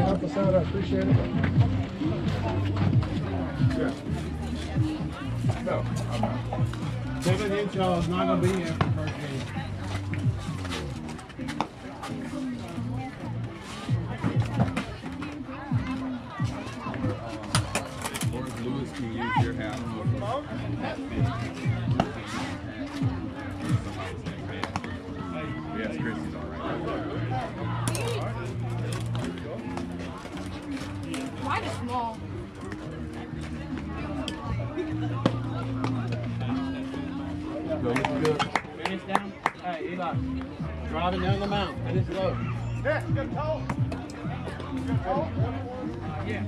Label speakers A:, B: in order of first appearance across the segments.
A: to help us out. I appreciate it.
B: No, I'm not.
C: David Henshaw is not gonna be here for the first game.
B: Lewis can use your hat.
D: Small.
B: Go, good.
C: Finish down. Hey, Eli. Driving down the mountain. Finish low.
A: Yeah, good call.
C: Yeah.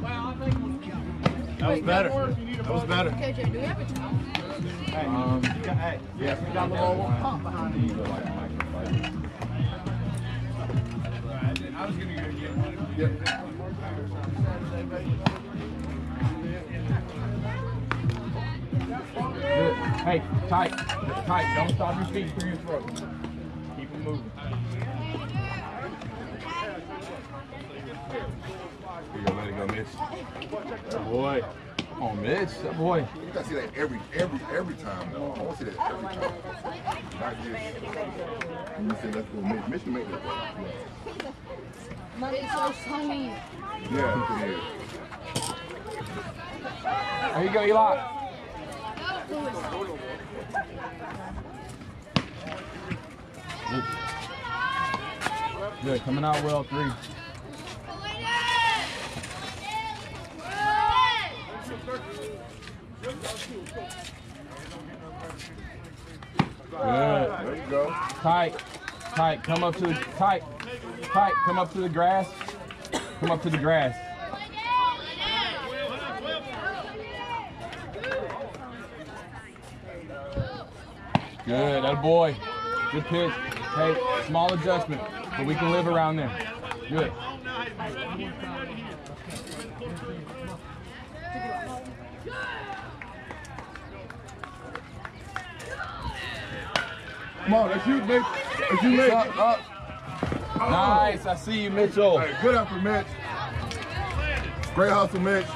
C: Well, I think. That was better. That was better.
D: KJ, do we have a towel?
C: Hey,
B: Um,
C: hey,
B: yeah.
C: you got a little pump behind you.
B: I was gonna go get one. Yep. Good. Hey, tight, tight. Don't stop your feet through your throat. Keep them moving. Here you go, let it go, Mitch. That boy. Come on, Mitch. That boy.
E: You gotta see that every every every time though. I want to see that every time. Not just. You say let's go Mitch. Mitch can make that play.
D: It's so sunny.
E: Yeah, he.
B: There you go, Eli. Good. Good. Coming out well, three. Good.
E: There you go.
B: Tight. Tight. Come up to the tight. Tight. Come up to the grass. Come up to the grass. Good. That boy. Good pitch. Hey, small adjustment, but we can live around there. Good.
E: Come on, that's you, Mitch. That's you, Mitch.
B: Up, up. Nice. I see you, Mitchell.
E: Hey, good effort, Mitch. Great hustle, Mitch.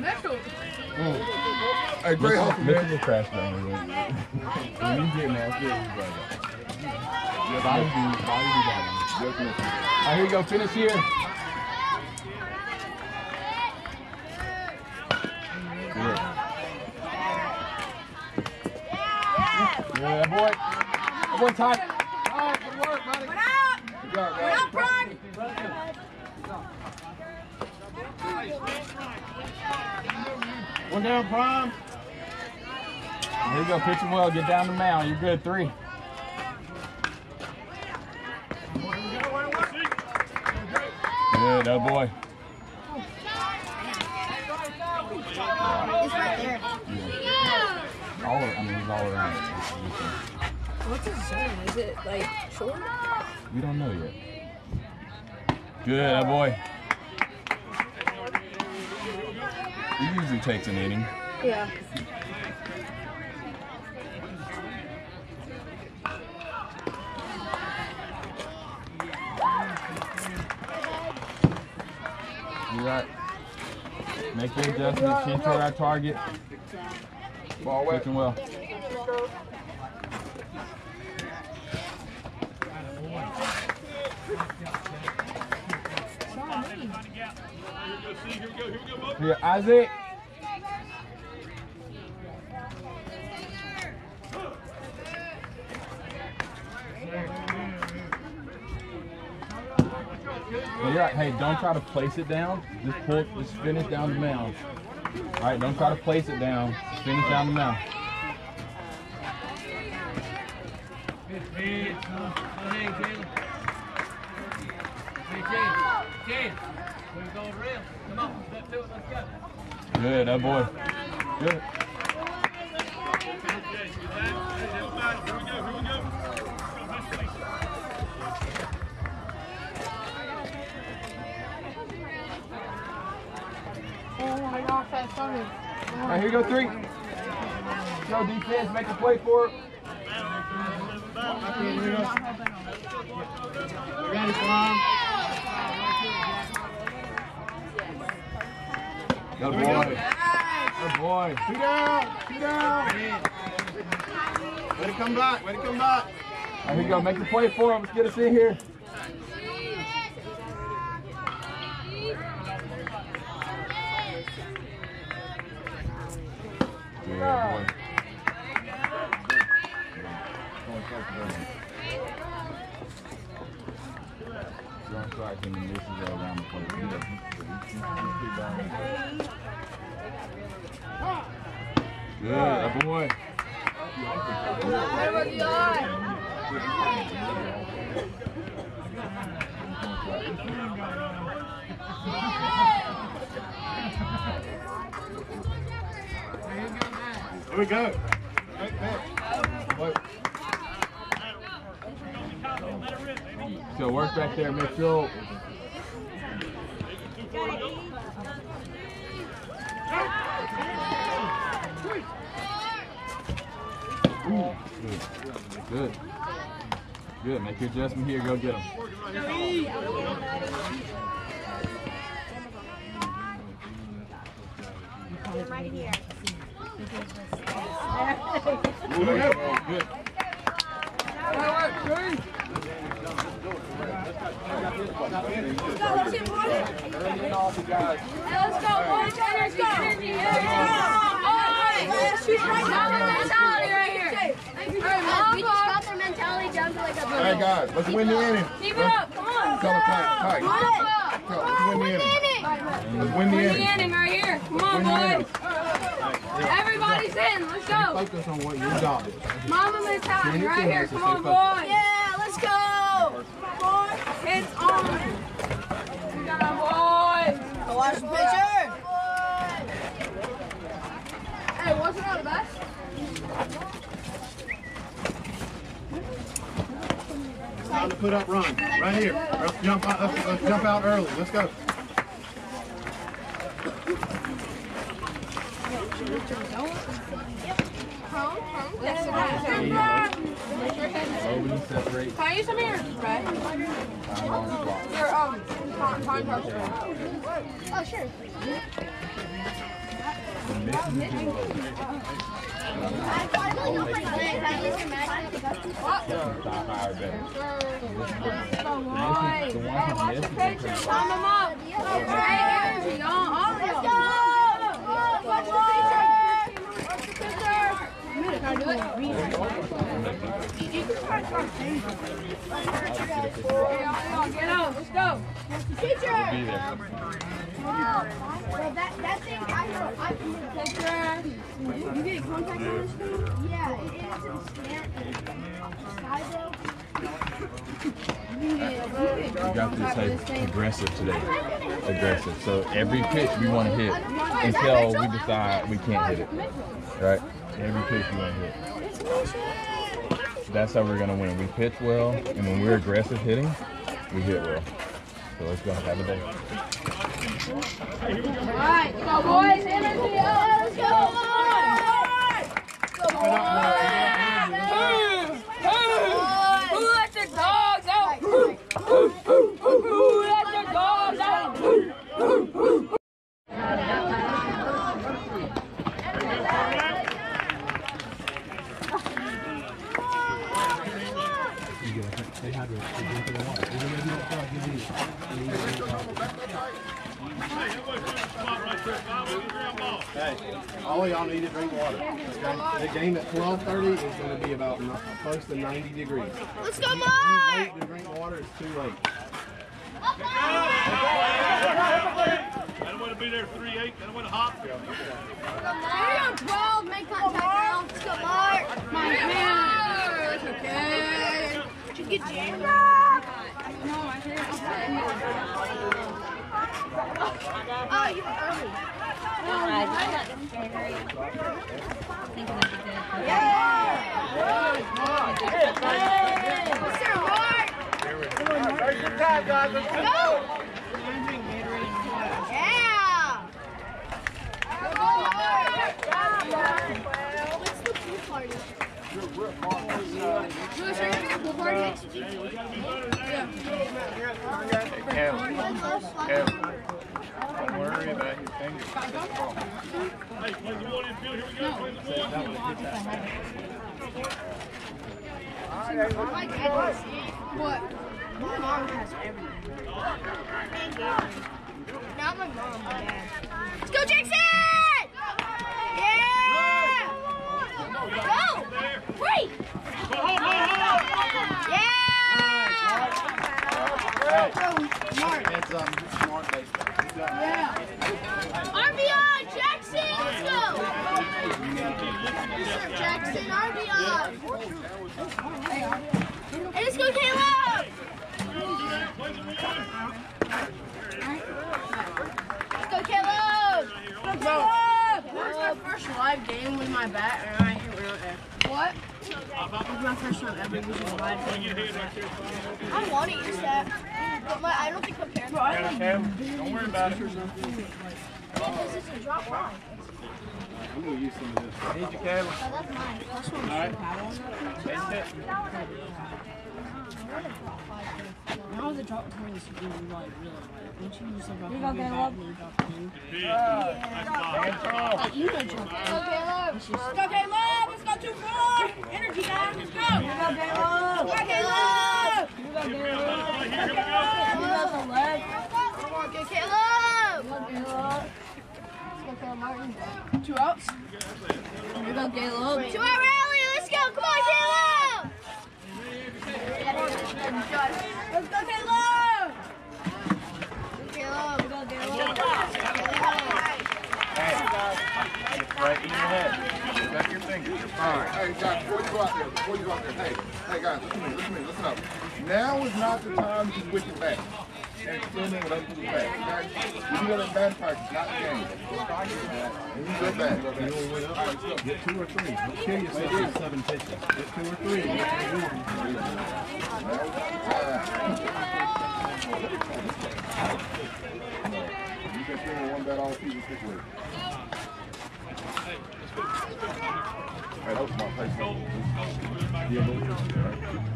D: Mitchell.
E: Hey, great hustle,
B: Mitchell's
E: Mitch.
B: a crash banger. When he's getting that, he's like, body do, body do that.
E: Yes,
B: All right, here you go. Finish here. Yeah, boy. That boy.
C: All right, good work, buddy.
D: What up?
E: Good job,
D: What up, Prime?
C: One down, Prime.
B: There you go. Pitch him well. Get down the mound. You're good. Three. Good, that boy.
D: Like short?
B: We don't know yet. Good, that boy. He usually takes an inning.
D: Yeah.
B: You right. Make your adjustments, chin toward our target.
E: Ball wet.
B: Pitching well. Here, Isaac. Yeah, right. Hey, don't try to place it down. Just pull, just finish down the mound. All right, don't try to place it down. Finish down the mound. Good, that boy. Good. All right, here you go, three. Go defense, make a play for it.
A: Ready, Slime?
B: Good boy. Good boy.
A: Two down. Two down. Way to come back. Way to come back.
B: There you go. Make the play for him. Let's get us in here. Yeah, boy. John Clark and this is around the Good, that boy.
A: Here we go. Pitch.
B: So work back there, Mitchell. Ooh, Good. Good. Good. Make your adjustment here. Go get him. Good.
D: Let's go, boys. Let's go. Let's right now. mentality right here.
F: We just got their mentality down to like a
E: All right, guys, let's win the inning.
D: Keep it up. Come on.
E: Tell tight, tight. Tell them, Let's win the inning. Let's win the
D: Win the
E: inning.
D: inning right here. Come on,
E: inning.
D: boys. Everybody's in. Let's go.
A: Focus on what your job is.
D: Mama mentality right here. Come on, boys.
F: Yeah,
D: It's on. We got.
F: Go watch the.
D: Hey, best?
A: Time to put up run. Right here. Let's jump out, let's, let's jump out early. Let's go.
B: Slowly separate.
D: Can I use some of your bread? Your um, con- contrast bread.
F: Oh, sure.
B: Stop higher better.
D: Boys.
B: The one
D: Hey, watch the
B: yesterday.
D: picture. Sum them up. Great energy. All of y'all. Watch the picture. Watch the picture. Can I do it? Hey, y'all, y'all, Let's go.
F: You this
B: got say aggressive today. Aggressive. So every pitch we want to hit until we decide we can't hit it. Right? Every pitch we want to hit. That's how we're gonna win. We pitch well, and when we're aggressive hitting, we hit well. So let's go. Have a day.
D: All right, go boys. Energy up. Let's go. Go boys. Who let the dogs out? Who let the dogs out?
A: Hey, all y'all need to drink water. Okay? The game at 12:30 is going to be about close to 90 degrees.
F: Let's go,
A: If you
F: Mark!
A: wait to drink water, it's too late.
G: I don't want to be there three eight. I don't want to hop.
F: Carry on 12, make contact now. Let's go, Mark!
D: My man. Okay.
F: Did you get jammed?
D: No, I think
F: Oh, you were early. Um, yes, sir, Mark!
A: Take your time, guys. Let's go.
F: Go! Yeah! What's the pool party?
D: Louis, are you having a pool party?
F: next week.
A: Caleb, Caleb, don't worry about your fingers.
G: Hey, play the one infield. Here we go. Play the one.
F: My dad was My mom has everything. Not my mom, my dad. Let's go, Jackson! Yeah! Go! Free! Yeah!
A: Heads up, smart baseball. Good.
F: RBI, Jackson! Let's go! Jackson, RBI! Hey, let's go, Caleb! Let's go, Caleb!
D: Where's my first live game with my bat and I?
F: What?
D: This is my first time ever using a live game. with my bat.
F: I want to use that. But my, I don't think my parents
G: Caleb, Caleb, don't worry about it.
F: This is a drop line.
A: I'm gonna use some of this.
G: I Need you, Caleb.
F: Oh, that's mine.
G: All right. Taste it.
D: Now the drop line is really like really light. Once you use the drop line, your bat and you drop line.
G: Hands off.
D: Like, you know drop
F: Let's go, Caleb!
D: Let's go, Caleb! Let's go too far! Energy, guys! Let's go! Go, Caleb! Go, Caleb! Here we go, Caleb!
G: Here we go.
D: Here we go, the leg.
F: Come on, Caleb!
D: Let's go, Caleb Two outs. Here we go, Caleb.
F: To our rally! Let's go! Come on, Caleb!
D: Let's go, Caleb!
F: Caleb!
D: Here we go, Caleb.
A: Hey, right in your head. Back your fingers. You're fine.
E: Hey, guys, before you go out there, before you go out there, hey, hey guys, listen to me, listen to me, listen up. Now is not the time to switch it back. And experiment with other people's bats, okay? You do that in bad practice, not the game. And you go back.
A: You only went. Get two or three. Don't kill yourself with seven pitches. Get two or three. Get two or three.
E: You can swing with one bat all season, stick with that was my place.
B: Yeah,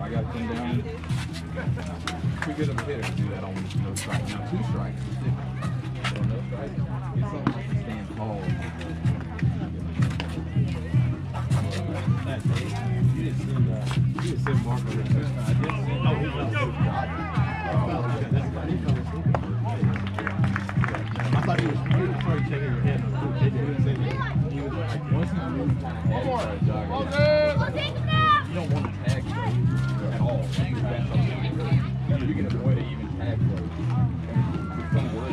B: I got come down. Good of a hitter do that on no strike. Now two strikes is different. So no strikes, it's something like stand tall.
A: You didn't send, uh, you didn't send first. I did send. Oh, he's on. I thought he was, he was probably taking your head.
B: The jogger,
F: We'll
B: you don't want to tag at all. Because that's something you can avoid an even tag throw.
E: Some boy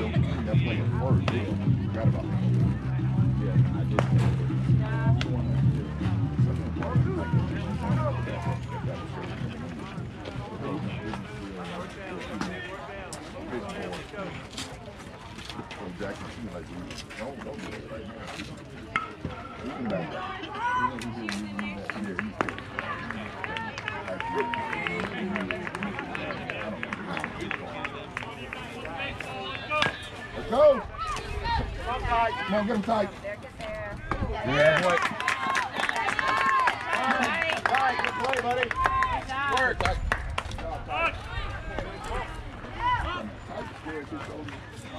E: that's like a first deal. Forgot about
B: I do
E: that right now. Good. Let's go. Come on, get him tight.
B: Yeah, boy.
A: Good play, buddy.
B: Work.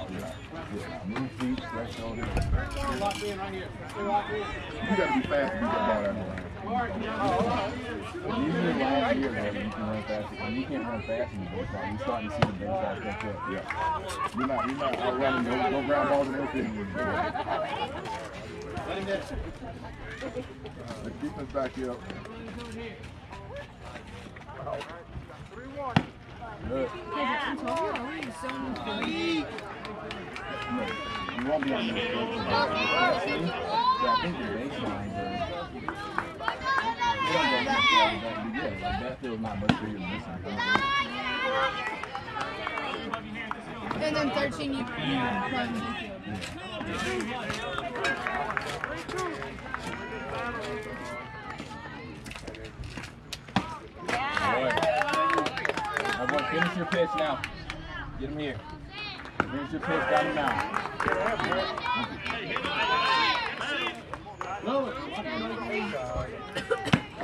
E: Move feet, stretch shoulders.
A: Locked in right here.
E: You gotta be fast to beat that ball out of. Even in last year, though, you can run fast. When you can't run fast in the baseball, you're starting to see the baseball catch up. Yeah. You're not, you're not outrunning no, no ground balls in everything.
A: Let him hit.
E: The defense back you up. Good. You be on the I think the baselines are. They don't go that yeah, like feels not much bigger than this one.
D: And then 13, you, you play midfield.
B: Everyone, finish your pitch now. Get him here. Finish your pitch, got him now.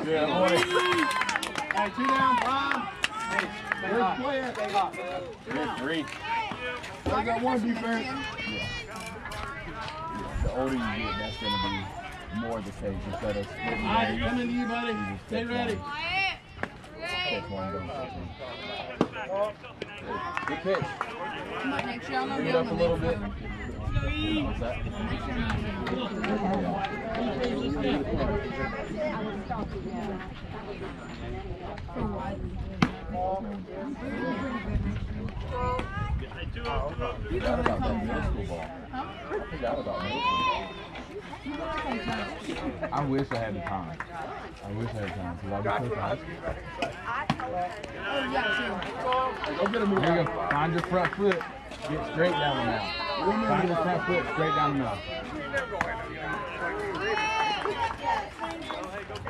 B: Yeah, boy.
A: Hey, two down.
E: Where's the play?
B: There's three.
E: I got one defense.
B: The older you get, that's going to be more the case instead of splitting
A: All right, coming to you, buddy. Stay ready.
B: one. Take one, don't take one. Good pitch.
D: Next year I'm
B: it up a little bit. that? Forgot about middle school ball. I forgot about middle school ball. I wish I had the time. I wish I had time because I'd be coaching high school.
D: Oh, yeah,
E: Go get him.
B: Here you go. Find your front foot. Get straight down the mouth. Find your front foot straight down the mouth.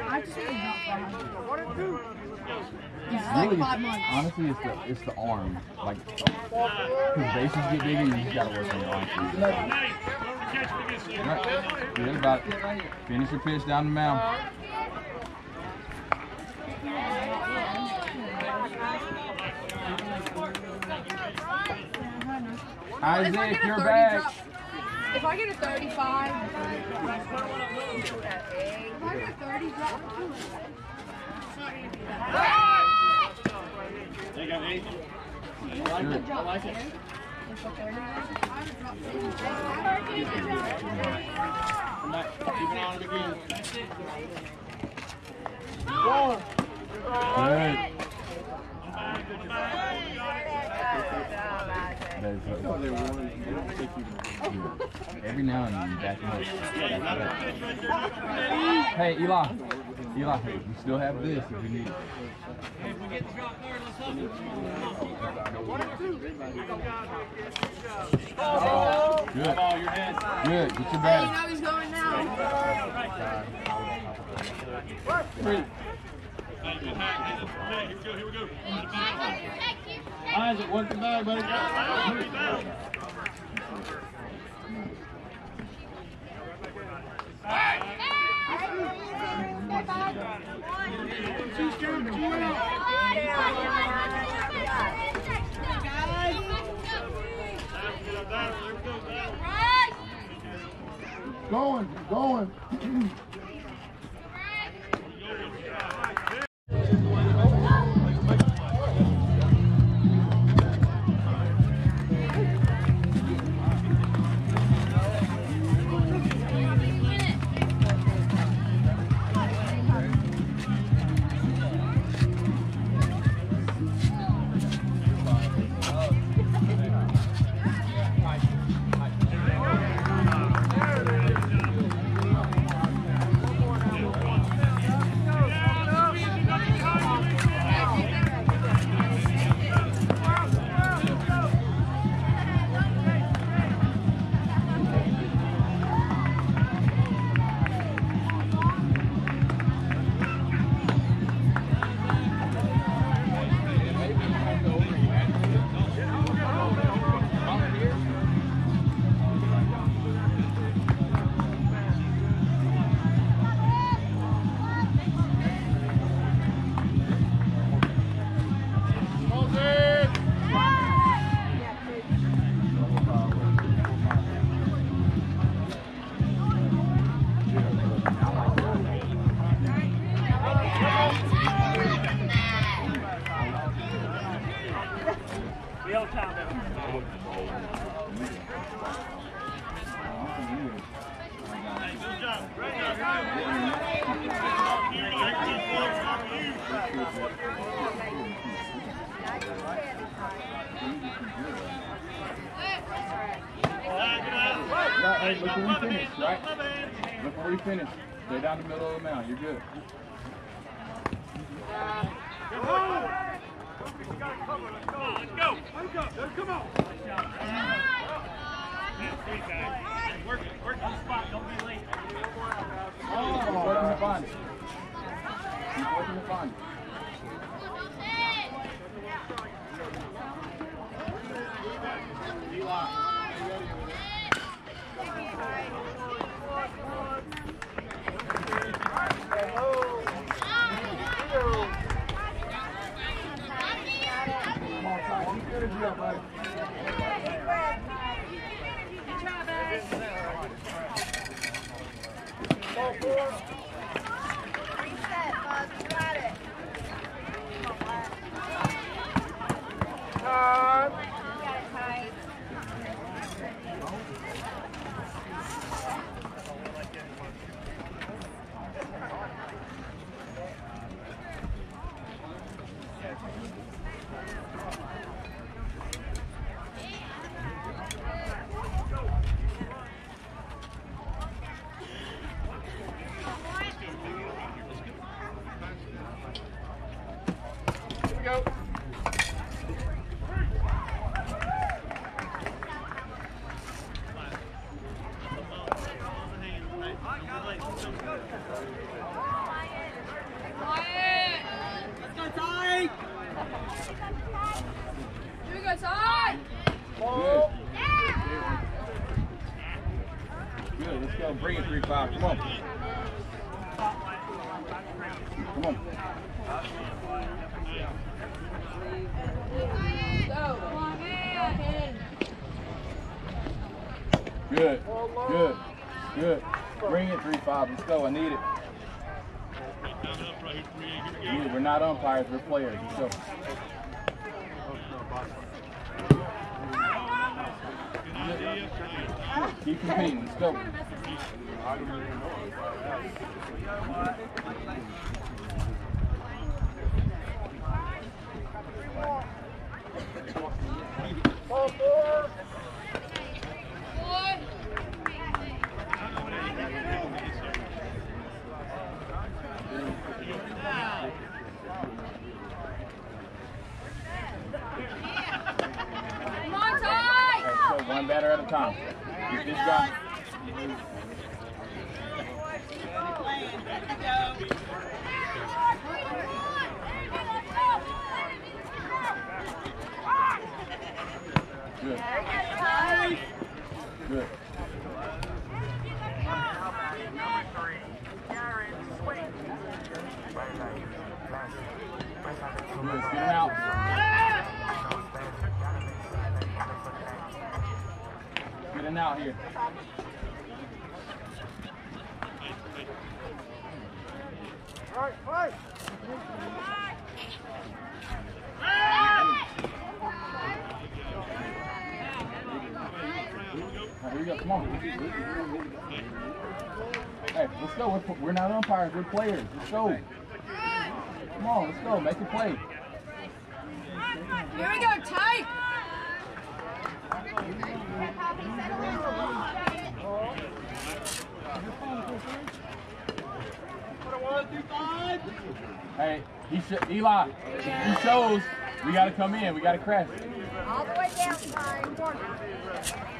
D: I just really not five. Yeah,
B: Really,
D: like five months.
B: honestly, it's the it's the arm. Like, because bases get bigger, you just gotta work on your arm. Right. Good about it. Finish your pitch down the mound.
D: If I
B: Isaac,
D: get a
B: your
D: 30
B: back.
D: drop, if I get a 35, uh, if I get a 30 drop, it's not gonna.
A: They got eight.
D: I like it. If a 30 I would drop 50.
A: Come back. Keep it on again.
B: Good. That is- Every now and then you back up. Back. Hey, Eli. Eli, hey, we still have this if we need it.
C: If we get the drop third, let's hustle.
B: Good.
A: Ball your head.
B: Good. Get your
D: Hey, you
B: batter.
D: he's going now.
A: Three. Isaac, work the bag, buddy.
E: Going, going.
B: 3 5. Let's go. I need it. Yeah, we're not umpires, we're players. Let's go. Keep competing. Let's go.
D: Boy. Come on, Ty.
B: Let's go. One batter at a time. Get this guy. Good. Good. Good. Get him out. Get him out here. All right, here we go. Come on. Hey, let's go. We're, we're not umpires. We're players. Let's go. Come on, let's go. Make a play.
D: Here we go, Ty.
B: Hey, he sh- Eli, he shows we got to come in. We got to crash.
F: All the way down, Ty.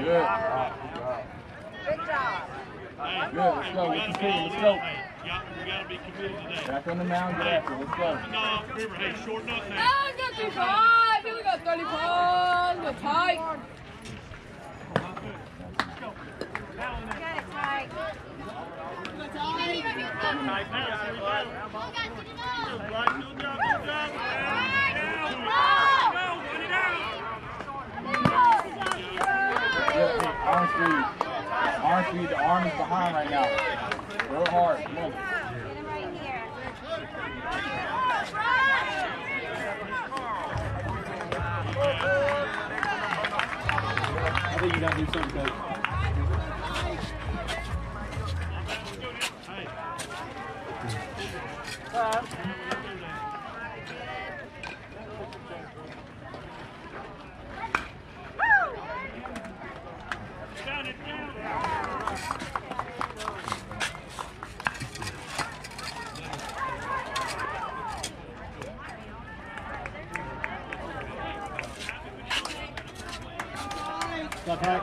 B: Good.
F: go. Good job.
B: Good. Let's go. Let's continue. Let's go.
G: Got, we gotta be committed to that.
B: Back on the mound. After. Let's go.
G: No, remember, hey, shorten up now.
D: Oh, got 35. Here we go, 35. Go, Ty.
F: Got it, Ty.
B: Good. Hey, Orange Speed. Orange Speed. The arm is behind right now. Real hard. Come on.
F: Get him right here.
A: I think you gotta do something, coach. Stop hack.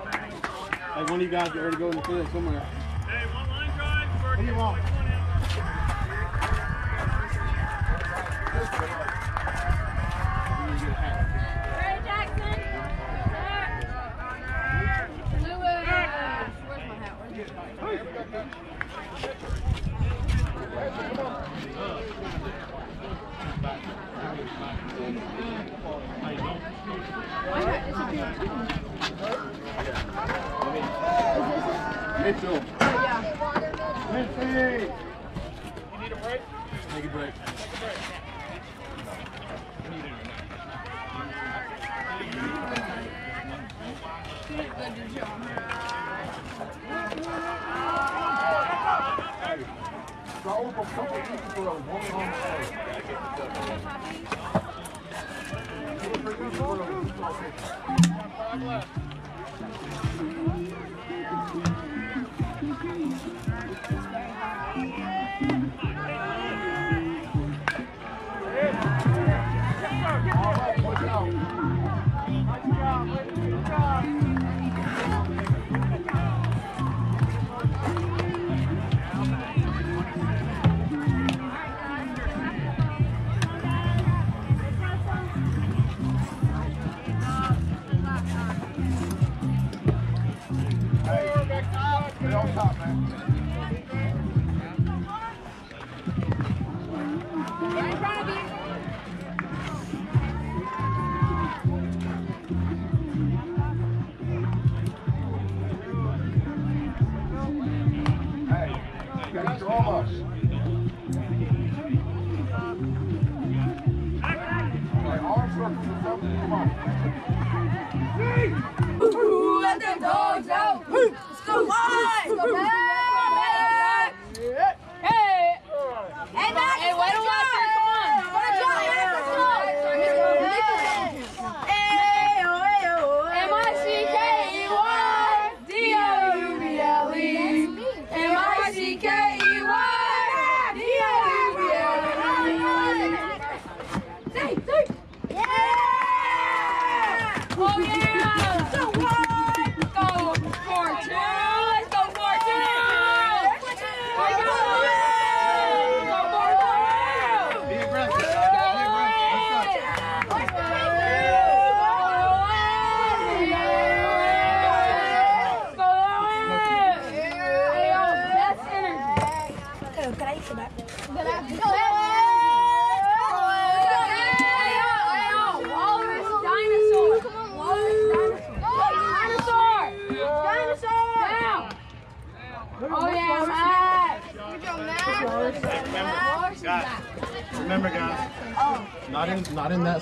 A: Hey, one of you guys get ready to go in the field somewhere.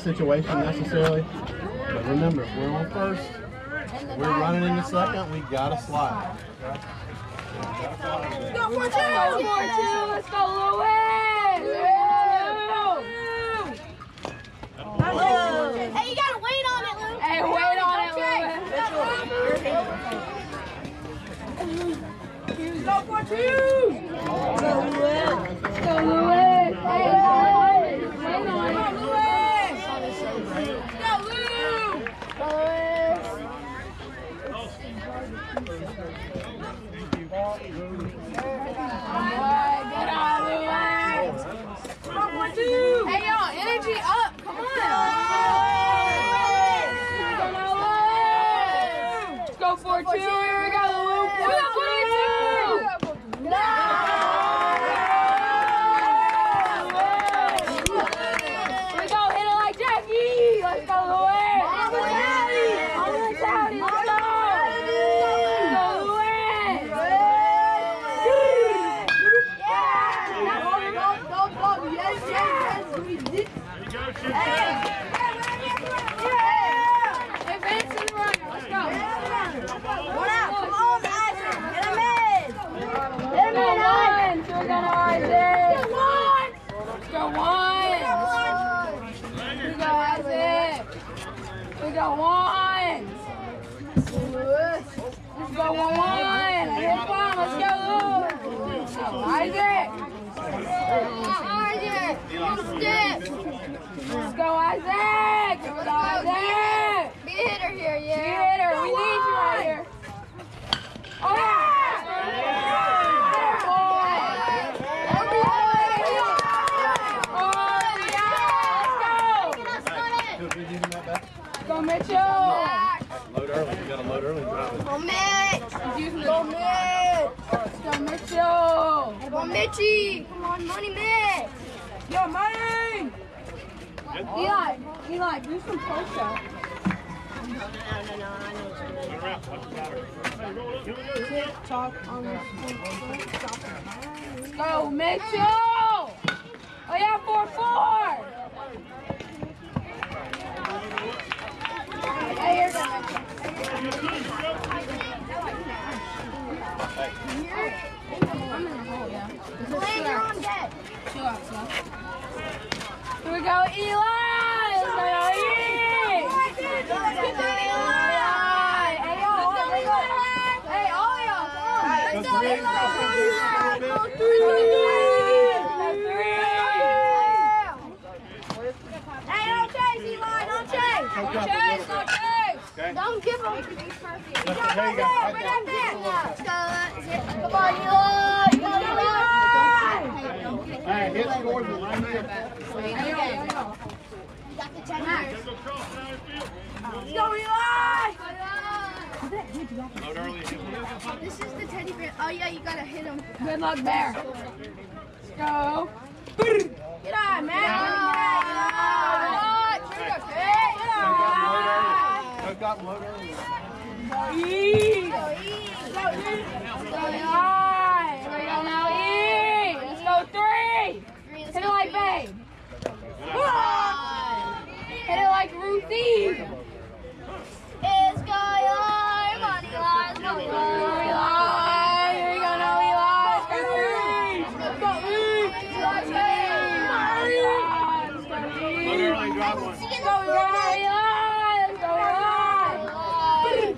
D: Situation necessarily, on.
A: Hook up, load early.
D: E. Go. Go. Go. Here we go now, E. Let's go, three. Hit it like Babe. Hit it like Ruthie.
F: It's going on. Come on, Eli. It's going on.
D: Eli. Here we go now, Eli. Let's go, E. Let's go, E. Let's go, E. Let's go, E.
G: Load early, drop one.
D: Let's go, Eli. Eli. Let's go, Eli.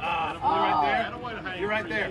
G: Ah, you're right there. You're right there.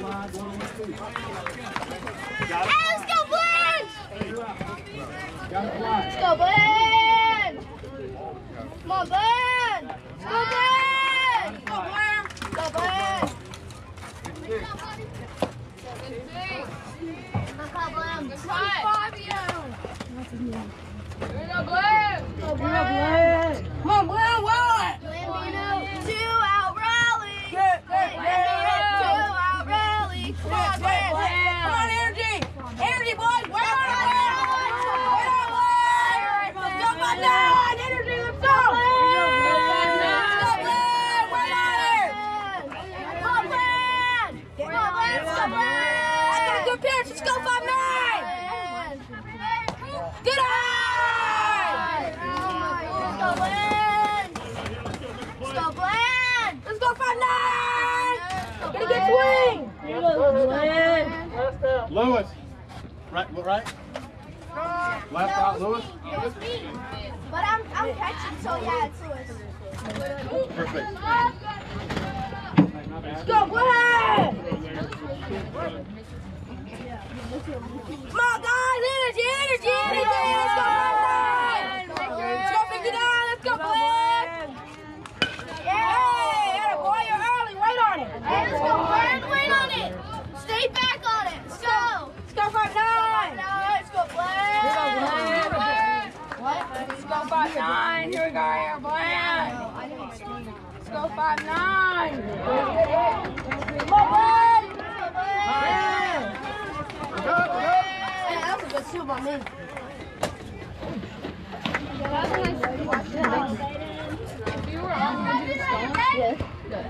F: let's go, Blitz! Let's go, Blitz! Come on, Blitz! Let's go, Blitz! Let's go, Blitz!
D: Come on, Blue, what?
F: Lambino, two out rally! Lambino, two out rally! Come on, Blitz!
D: Come on, energy! Energy, boys! Wait on it, Blue! Wait on, Blue! Let's go, my nine! Energy, let's go! Let's go, Blue! Wait on it!
F: Come on, Blitz! Come on, Blitz! Let's go, Blitz!
D: I got a good pitch. Let's go, five nine! Good eye!
F: Let's go, Blitz! Let's go, Blitz!
D: Let's go, five nine! Gotta get swing!
A: Lewis. Right, what, right? Left out, Lewis.
F: It was me. But I'm, I'm catching, so yeah, it's Lewis.
A: Perfect.
D: Let's go, Blue! Come on, guys! Energy, energy, energy! Let's go, five nine! Let's go, 59! Let's go, Blue! Hey, boy, you're early. Wait on it.
F: Hey, let's go, Blitz! Wait on it! Stay back on it! Let's go!
D: Let's go, five nine!
F: Let's go, Blitz!
D: Let's go five nine. Here we go, here, Bland. Let's go five nine. Come on, Bland. Hey, that was a good steal by me.
F: Yes. Let's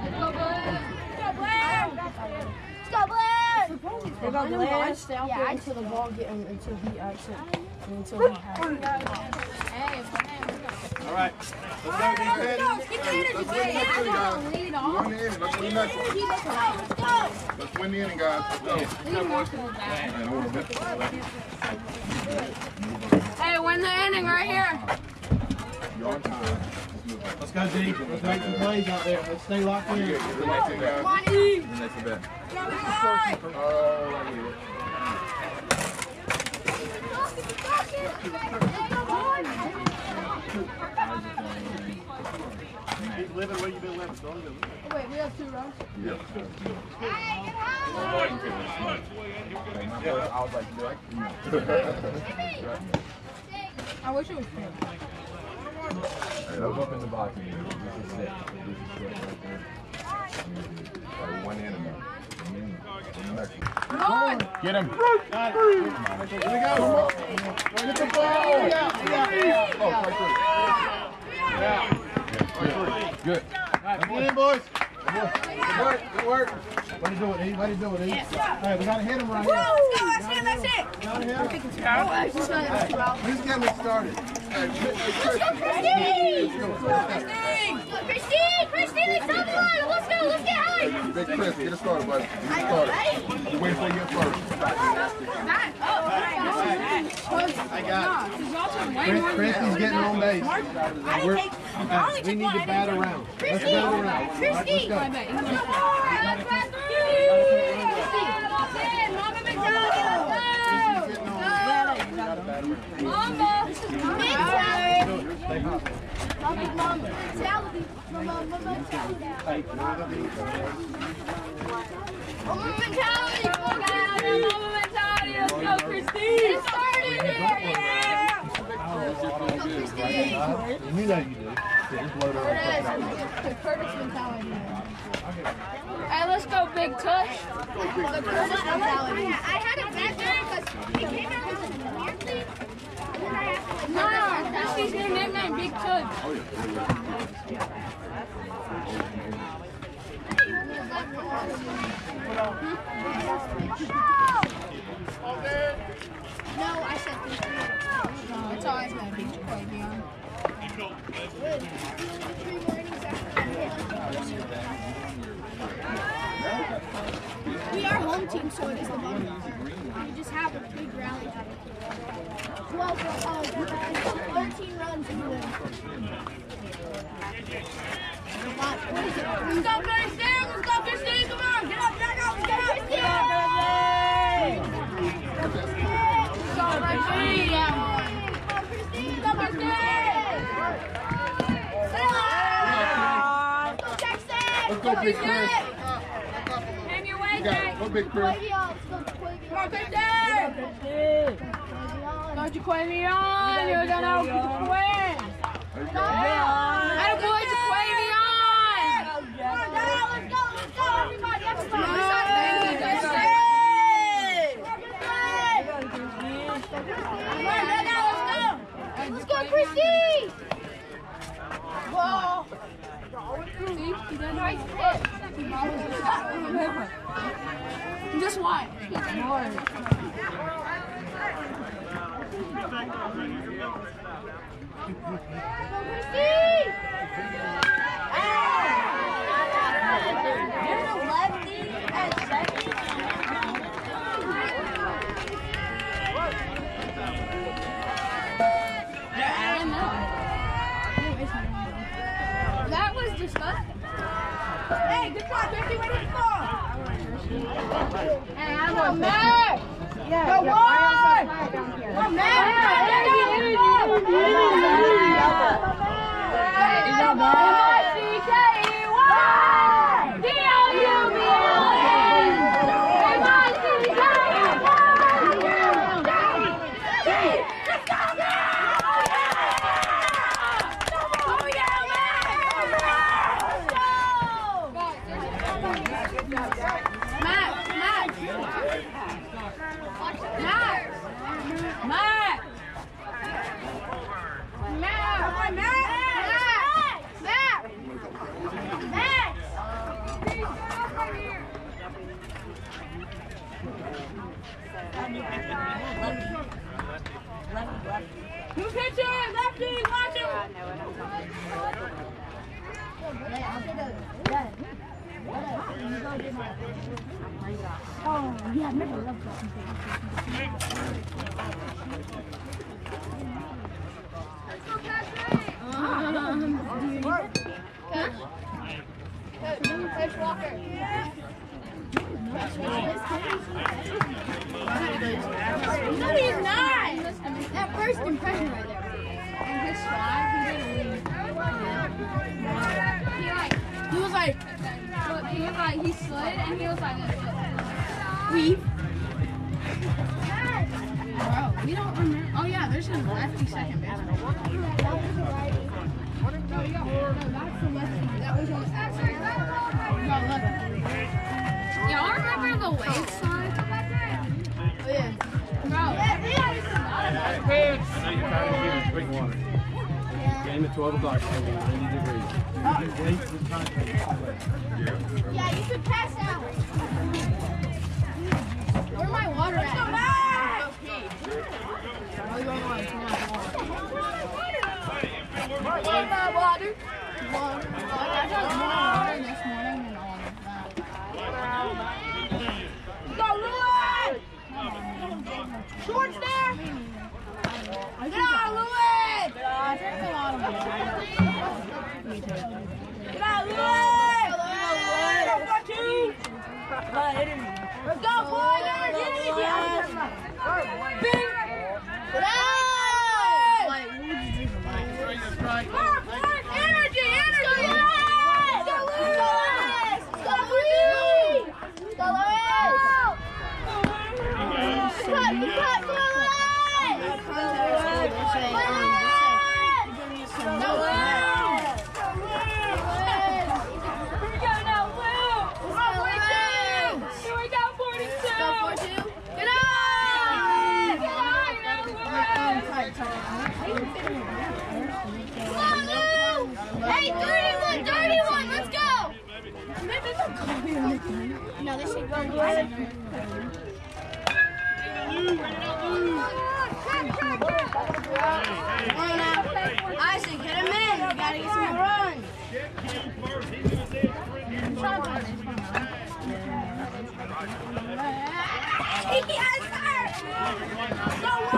F: go, Blitz!
D: They got Bland. Stay out there until the ball get him, until he actually, until he has
A: All right. Let's go, defense.
D: Get the energy,
E: Let's
D: Bland.
E: win the inning, guys.
D: Lead it off.
E: won the inning. Let's win the next one.
F: Let's go!
E: Let's win the inning, guys. Let's go. And we'll miss it.
D: Hey, win the inning right here.
E: You're on time. Let's move.
A: Let's go, D. Let's make some plays out there. Let's stay locked in.
E: Relax it, guys.
D: Come on, E.
B: Relax a bit.
D: Go.
E: Oh, right here.
A: Living where you've been living. Live.
D: Wait, we have two rows.
B: I
D: wish it was.
B: Hey, that was up in the box. This is set. This is set right there. Like one of Get him.
A: Got it. Here we go. Get the ball.
E: Oh, right
B: Good. Good.
A: Get in, boys. Good work. Good work. Way to do it, E. Way to do it, E. Hey, we gotta hit him right Woo! here.
D: That's that's it.
A: Gotta hit him.
D: Oh, got it.
A: Who's getting it started?
D: Let's go, Christine! Christine! Christine, let's go, on. Let's go, let's get high!
E: Big Chris, get it started, buddy. Get it started. You wait till you first. get first.
A: I got it. Chris, Christy's getting on base. We're, uh, we need to bat around. Let's bat around. Let's go.
D: Mama mentality, come on guys, mama mentality, let's go Christine! It started here!
A: You knew that you did. Yeah, just load her up.
D: Curtis mentality. Hey, let's go, big touch. The Curtis mentality.
F: I had it back there because it came out with a weird thing.
D: No, Christy's new nickname, Big Touch.
F: No, I said this.
D: No, it's always been a big Jacobian.
F: Three mornings after. We team, so it is the Buckeyes. We just have a big rally. 12 uh, 13 runs and we win. What? What is it?
D: Let's go, Christine! Let's go, Christine! Come on! Get up, get up, get up! Christine! Go, Christine! Go, Christine!
E: Let's go, Big Chris.
D: Hang your way,
E: You got it. Go, Big Chris.
F: Quavion, let's go Quavion.
D: Come on, Christine!
F: Quavion.
D: Go to Quavion! You're gonna win! Atta boy, Jaquavion!
F: Let's go, let's go, everybody, everybody. Let's go, Christy! Whoa! Nice hit.
D: Just watch.
F: Christy! There's a lefty at second.
D: That was disgusting.
F: Hey, good 50, where did it fall?
D: Hey, I'm a man. Go one. Go man. Matt, Matt, Matt, Matt. Matt, come on, Matt.
F: Matt! Matt!
D: New pitcher, lefty, watch him.
F: No, he's not. That first impression right there.
D: And his slide, he didn't leave. He like,
F: He was like,
D: he was like, he slid and he was like,
F: weave.
D: bro, we don't remember. Oh yeah, there's a lefty second baseman. No, yeah, no, that's the lefty. That was on. No, lefty. Y'all remember the wave slide?
F: Oh yeah.
D: Bro,
A: Kids. I know you're trying to get water. Game at 12 o'clock, it's going to be 90 degrees.
F: Yeah, you could pass out.
D: where my water at?
F: Where's my water?
D: I drank more water this morning than all of that.
F: Go, Louis! Shorts there! Get out, Louis!
D: I drank a lot of water.
F: Get out, Louis! Go, two! Let's go, boys! Bing! Get out! Come on, boys! Energy, energy! Let's go, Louis! Let's go, Louis! Let's go, Louis! Cut, cut, Louis! Hey, dirty one, dirty one, let's go! They should go. Out. Isaac, get him in. We gotta get some runs. Yes, sir. Go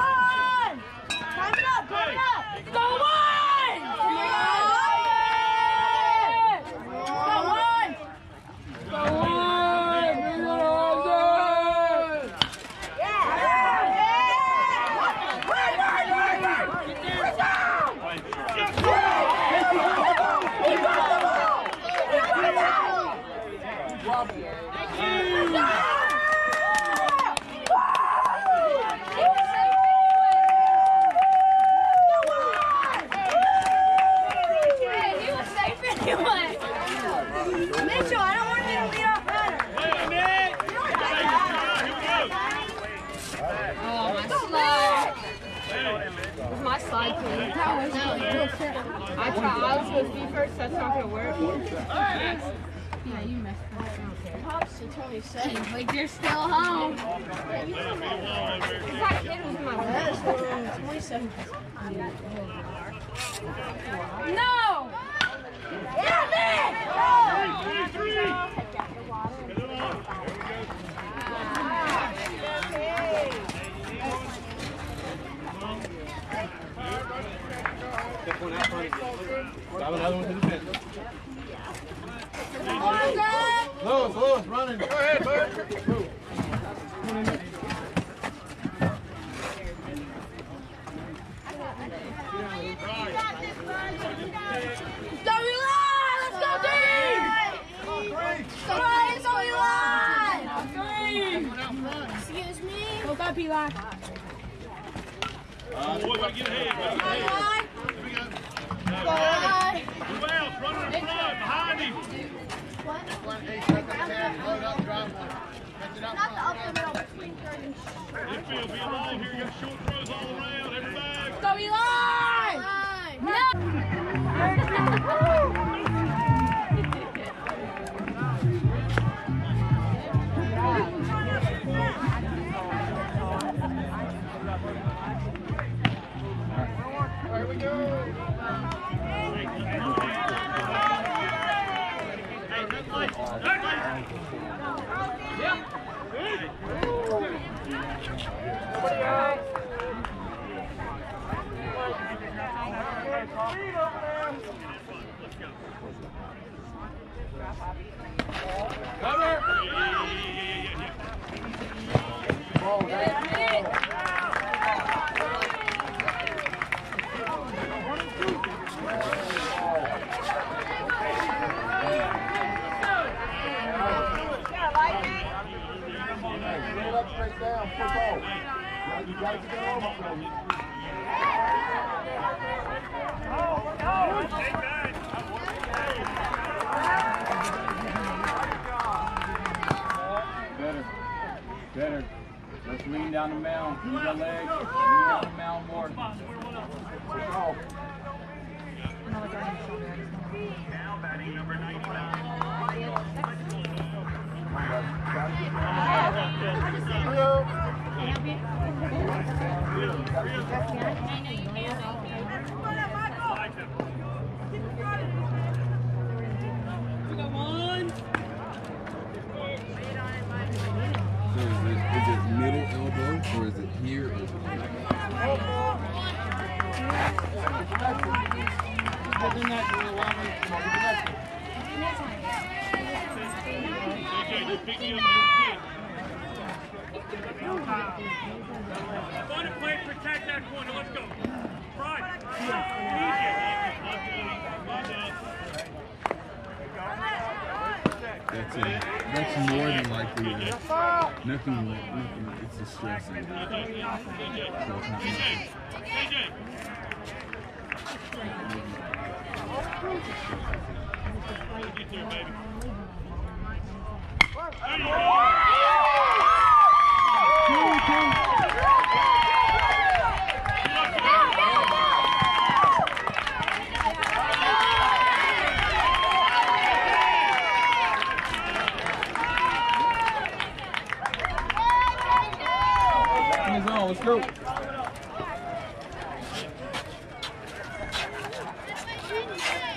H: Now batting number 99. Nothing. It's a stress. So it's not nothing.
G: JJ. Get there, baby. There you go.
B: In the zone. Let's go.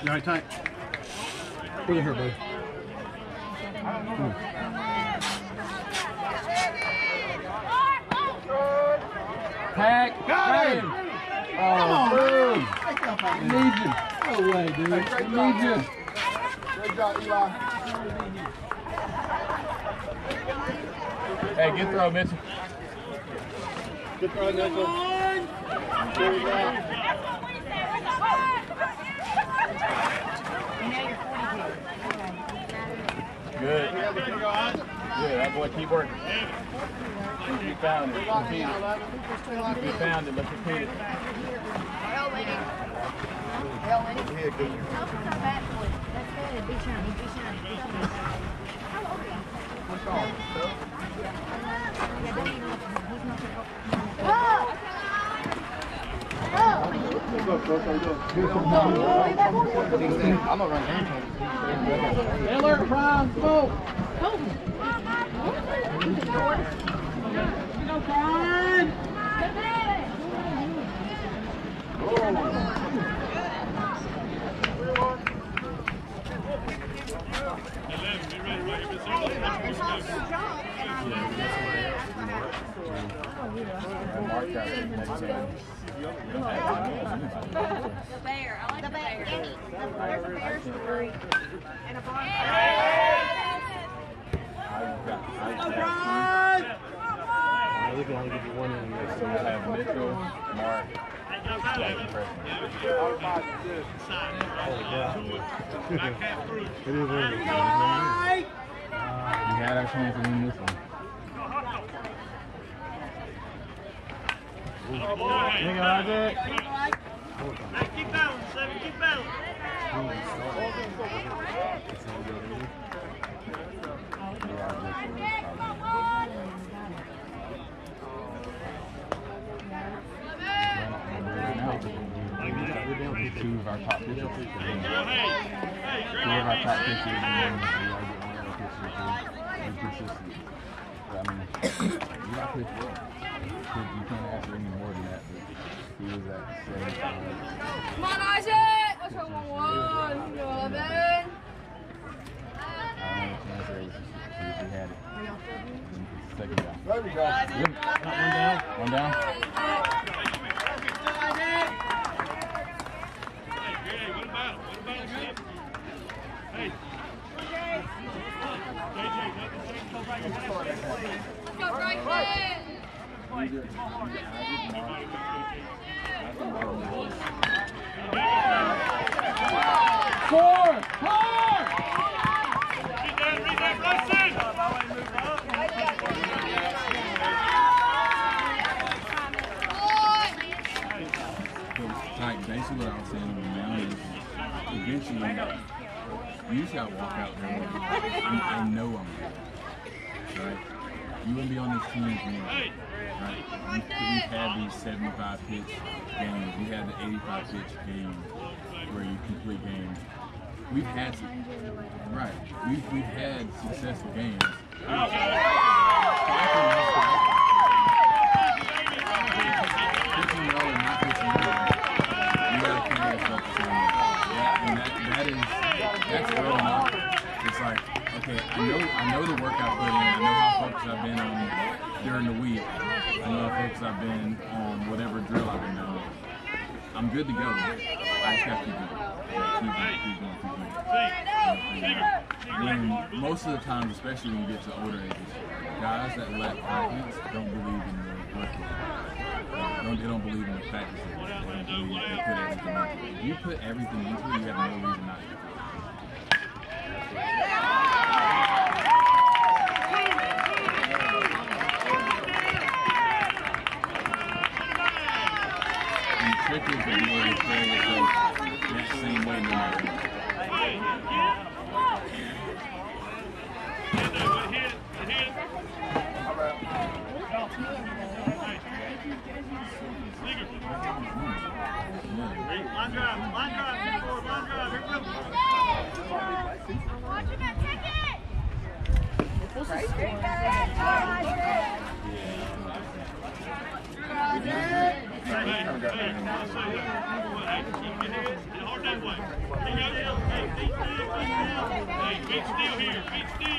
A: You all right, tight?
H: Where the hurt, buddy?
B: Pack.
A: Got
B: Hey.
A: him.
B: Oh, boom. Need you.
A: No way, dude.
B: Need you.
E: Great job, Eli.
B: Hey, good throw, Mitchell.
A: Good throw, Mitchell. There you go.
B: Good. Good. That boy, keep working. We found it. Repeat it. We found it. Let's repeat it.
A: Miller, prime, smoke.
B: Mark that next time.
F: Bear, I like the bear. There's a bear story. And a
A: We can only give you one in this.
B: So we'll have Mitchell, Mark, Jack, and Preston.
A: It is what it is.
B: We uh, had our chance to win this one.
A: Hang on, Isaac.
G: Hey, keep balance, seven. Keep balance.
B: Two of our top pitchers. Two of our top we gotta get one other pitcher to be consistent. I mean, you got pitch well. You can't- ask for any more than that, he was at seventy-five.
F: Come on, Isaac! Let's go one one. Eleven.
B: I don't know the if down.
E: There we go.
B: Good.
A: One down.
B: One.
G: JJ, nothing changed. Go back and.
F: Let's go, Franklin!
B: Four! Basically what I was saying now is eventually just gotta walk out there. I, I know I'm. Right? You wouldn't be on this team if you. Right? We, we've had these 75 pitch games. We had the 85 pitch games where you complete games. We've had right. We've, we've had successful games. Okay, I know, I know the work I put in. I know how focused I've been on during the week. I know how focused I've been on whatever drill I've been doing. I'm good to go. I just gotta keep going. Keep going, keep going, keep going. Then most of the times, especially when you get to older ages, guys that lack confidence don't believe in the work. Don't, they don't believe in the practice. They don't believe they put everything into it. If you put everything into it, you have no reason not to. And the trick is that you want to carry yourself that same way no matter what.
E: Line drive, line drive, before, line drive, here we go.
I: Watch him and kick it!
E: Hard that way. Hey, go down. Hey, feet still, here, feet still,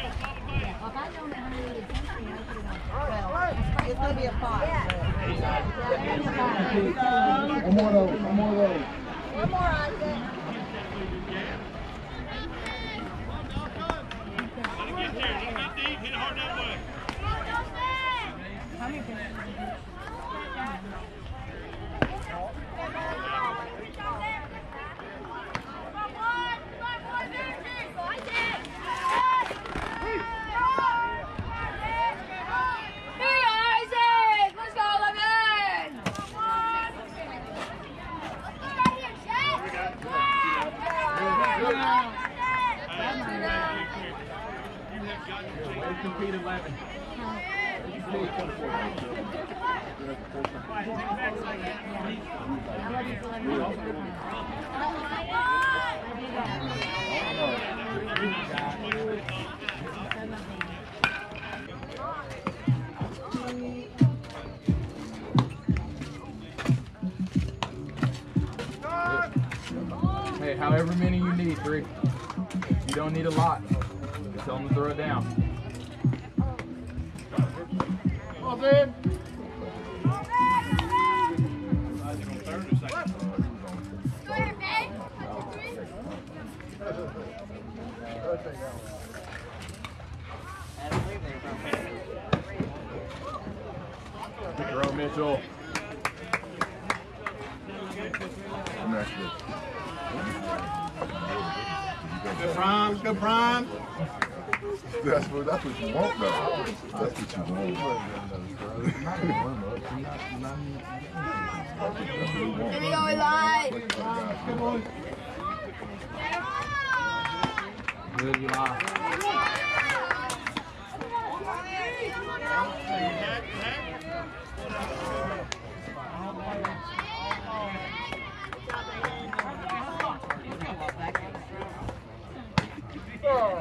A: Good.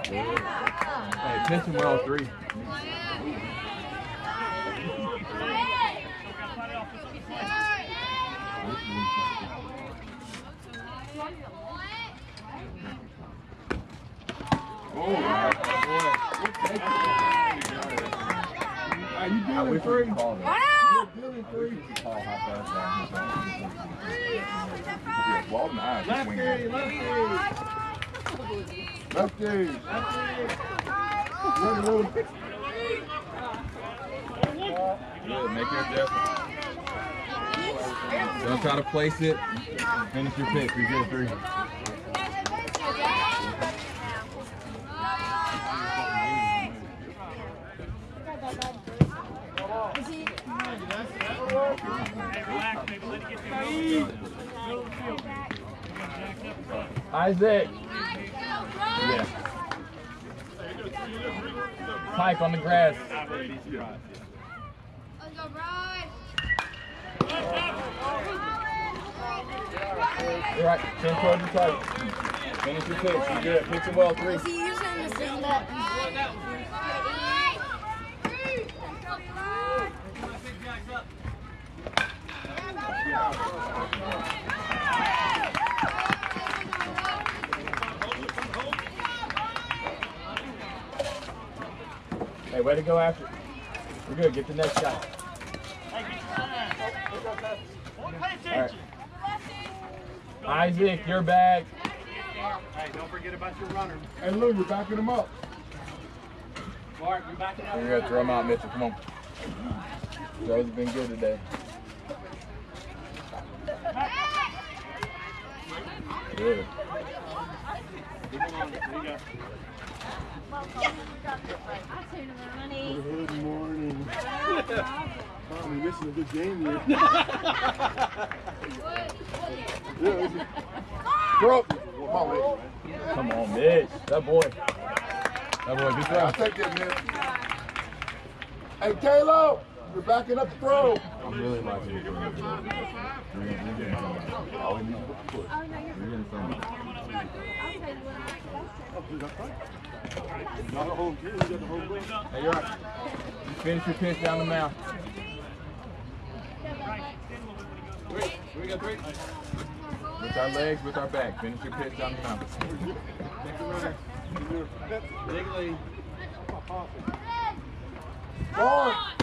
F: Hey, attention, we're all three.
A: Are you doing three?
F: could call that.
A: Call how fast that is. Walton eyes are swinging. Lefty. Lefty. Lefty.
F: Good, make your adjustment. Don't try to place it. Finish your. We get a three.
G: Hey, relax, baby. Let it get there. Middle of the field. Jacked up front.
B: Isaac. Yeah. Pike on the grass.
G: I wouldn't be surprised.
F: Let's go, Bryce.
B: You're right. Ten towards the target. Finish your pitch. You're good. Pitch it well. Three.
D: Is he using the singlet?
B: Hey, way to go after. We're good. Get the next guy.
G: Boy, pay
B: All right.
G: attention.
B: Isaac, your bag.
A: Hey, don't forget about your runner.
E: Hey, Lou, you're backing him up.
A: Mark, you're backing up.
B: We're gonna throw him out, Mitchell. Come on. Joe's been good today. Good.
A: Good morning. Oh, we're missing a good game here.
E: Throw. Come on, Mitch.
B: That boy. That boy, good
E: I'll take that, Mitch. Hey, Kalo, you're backing up the throw.
B: I'm really liking it. We're getting something. All we need is a push. We're getting something.
A: Not a home team, you got the home win.
B: Hey, you're right. You finish your pitch down the mound.
A: We got three.
B: With our legs, with our back. Finish your pitch down the mound.
A: Legally.
E: Forward.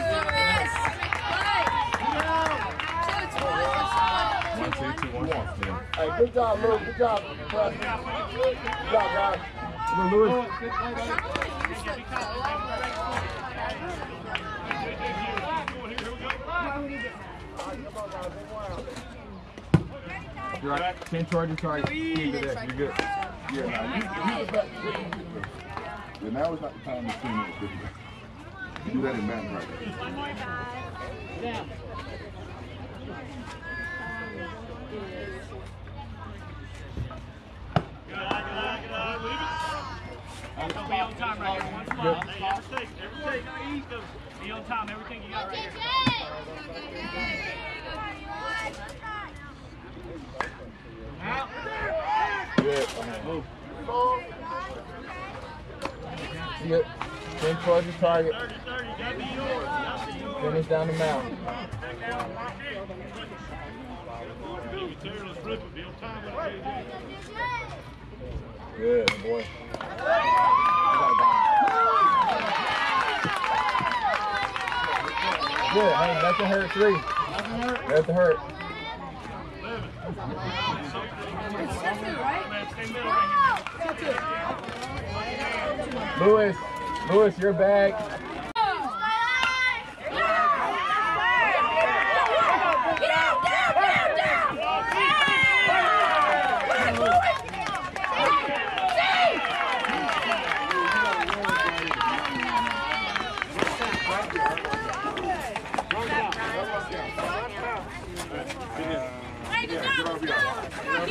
B: One, two, two, one. Yeah.
E: Hey, good job, Lou. Good job. Good job, guys.
B: Come on, Lewis. You're right. Ten charges, sorry. Keep it there. You're good.
E: Yeah, now you, you was now is not the time to swing it. You do that in man practice.
G: Good eye, good eye, good be yours. Gotta be yours.
B: Finish down the mound.
G: Good,
B: boy. Good. Hey, hurt. Three. Nothing hurt.
G: Stay middle right here.
B: Lewis. Lewis, your bag.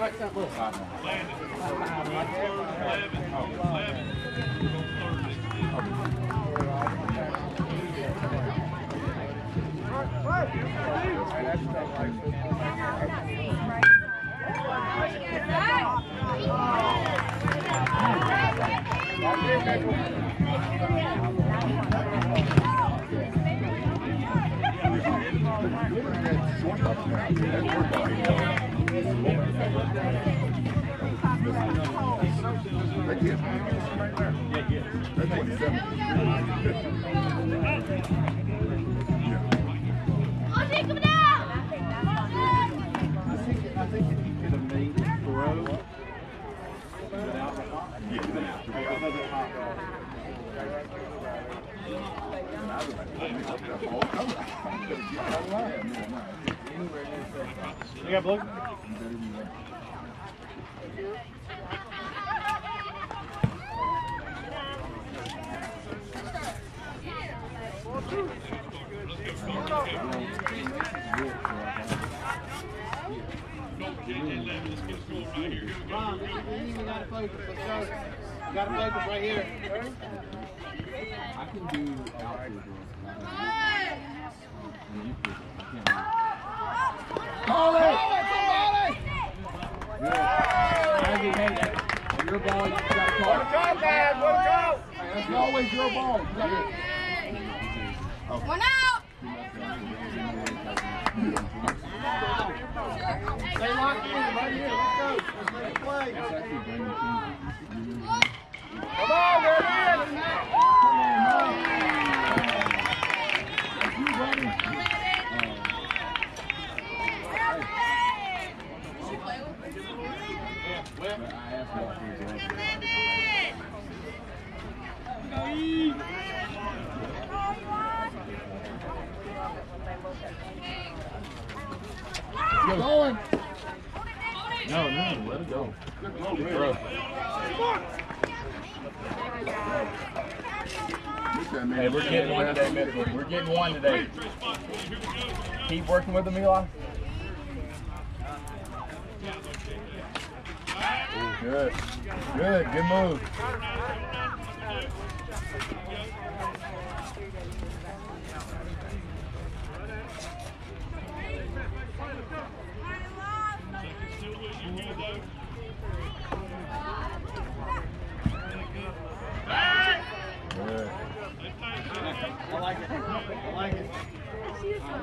E: right, That's 27.
A: You
E: got
A: blue? We got a. Let's go. We got a focus right here.
H: I can do outfield drills. And you could, I can't do
E: Call it!
H: Ivy, hey, that's your ball, you gotta call it.
E: go, Dad. Let it go. That's always your ball. You got it.
F: One out.
A: Stay locked in right here. Let's go. Let's make a play.
H: His drills.
E: Keep going.
B: No, no, let it go.
E: Bro.
B: Hey, we're getting one today, Mitchell. We're getting one today. Keep working with them, Eli. Good. Good. Good move. Good.
A: I like it. I like it.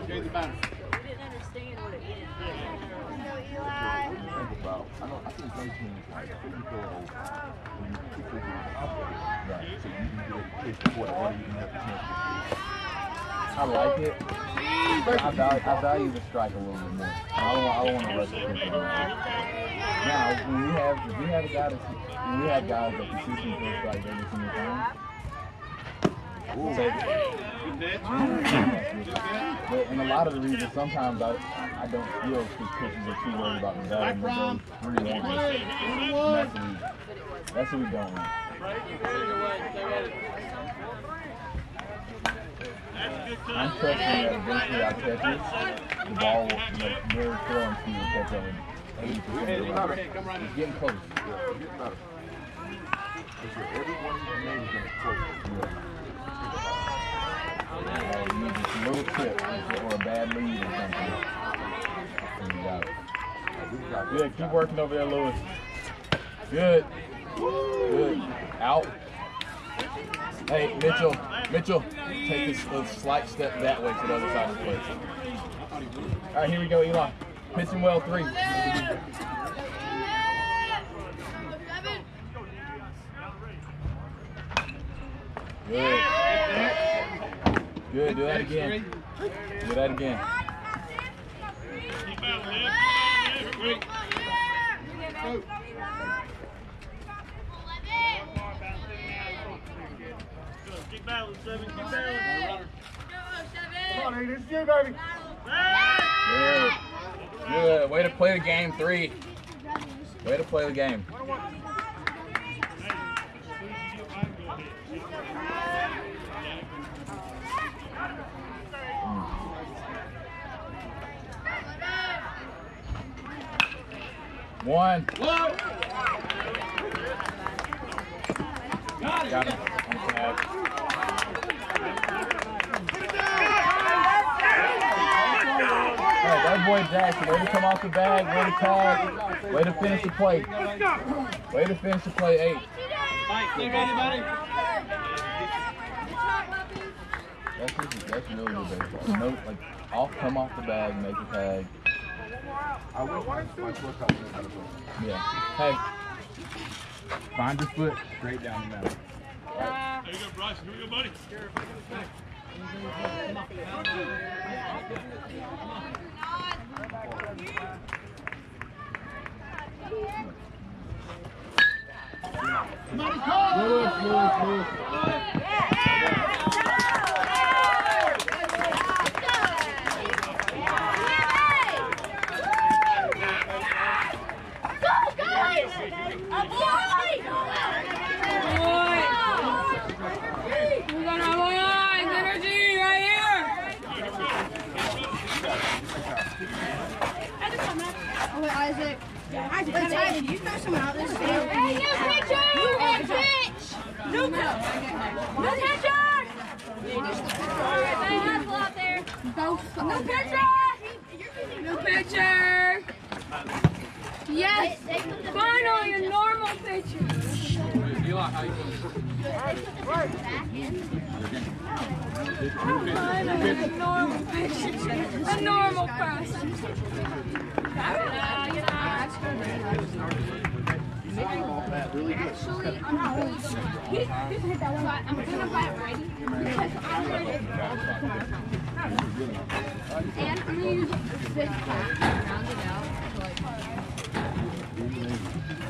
A: Change the batter.
H: Think about, I know, I think those teams, like, you go over, when you kick it right, so you can get a pitch before the other even have the chance to
B: I like it. I value, I value the strike a little bit more. I don't, want- I don't want to rush the. Now, when we have, we have a guy that's, when we have guys that consistently throw strikes every single time, we'll take it.
A: Good pitch.
B: But and a lot of the reasons, sometimes I, I don't feel because pitchers are too worried about the batter and they don't really want it. And that's what we, that's what we don't want. I'm trusting that eventually I catch it. The ball, will, like, their throwing speed will catch up in 80% of the
A: Come right come
B: It's getting close.
E: Yeah, it gets better. Because every one you made is gonna close.
B: Uh, you need just a little tip or a bad lead or something. And you got it. Keep working over there, Lewis. Good. Good. Out. Hey, Mitchell. Mitchell, take a slight step that way to the other side of the plate. All right, here we go, Eli. Pitching well, three. Good. Good. Do that again. Do that again.
G: Keep out, Liv. Quick. Keep battling, seven. Keep battling.
E: Come on, Aiden, it's you, baby.
B: Good. Good. Way to play the game, three. Way to play the game. One.
A: Got
B: Got. On the tag. That boy Jackson, way to come off the bag, way to tag, way to finish the play. Way to finish the play eight. That's easy. That's really good baseball. No, like, off, come off the bag, make a tag.
E: I wish my, my foot got this out of
B: Yeah. Hey, find your foot straight down the middle.
G: There you go, Bryce. Here we go, buddy.
B: Move, move, move.
D: We got our boy eyes, energy right here.
F: Isaac. Isaac, wait, Ty, did you throw someone out this field?
D: Hey, new pitcher!
F: You
D: New
F: pitcher!
D: pitch! New New pitcher! Hey, Hassel out there. New pitcher! New pitcher! Yes! Finally, a normal pitcher.
H: Eli, how you doing?
D: A normal pitcher. A normal person. Actually, I'm gonna. I, buy it because I'm gonna. And I'm gonna use this pack round it out. So